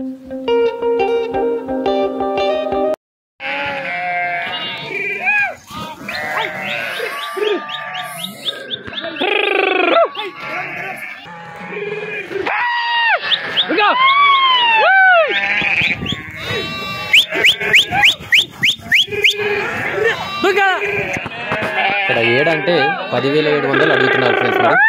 ఇక్కడ ఏడంటే పదివేల ఏడు వందలు అడుగుతున్నారు ఫ్రెండ్స్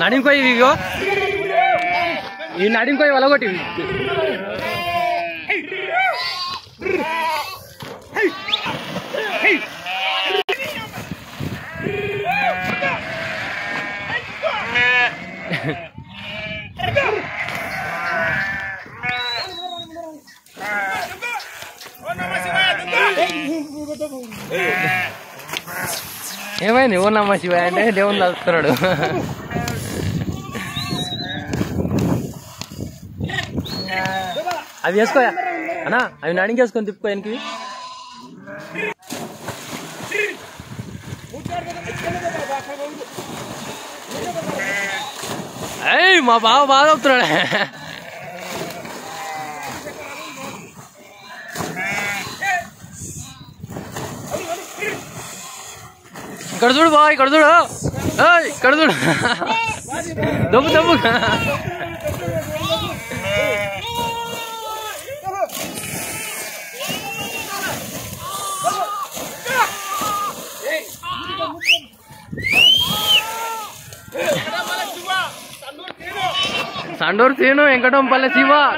ನಾಡಿನ ಕೊಯ್ ಈಗ ಈ ನಾಡಿನ ಕೊಯ್ ಒಲಗೊಟ್ಟಿವಿ Oh, no, ఏవని ఓనామసివాయ అంటే దేవుణ్ నల్స్తున్నాడు అవి యాస్కోయ అన్న అవి నాడింగేస్కోని తిప్పుకోయనికివి ఏయ్ మా బావ బాదోతున్నాడు करदुड़ भाई करदुड़ ऐ करदुड़ दब दब సండూరు సీను వెంకటంపల్లి శివ